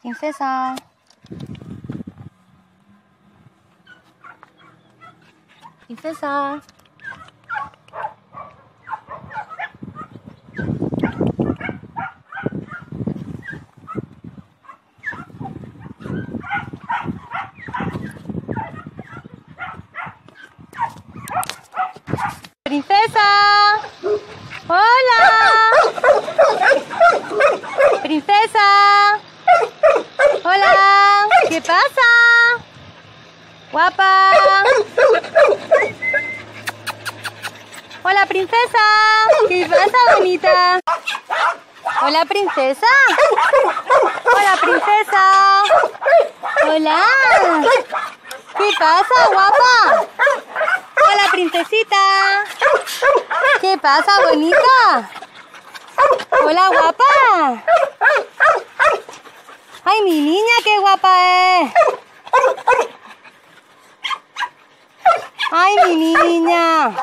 Princesa. Princesa. Princesa. Hola. Princesa. ¿Qué pasa? Guapa. Hola, princesa. ¿Qué pasa, bonita? Hola, princesa. Hola, princesa. Hola. ¿Qué pasa, guapa? Hola, princesita. ¿Qué pasa, bonita? Hola, guapa. Ay, mi niña, qué guapa es. Ay, mi niña.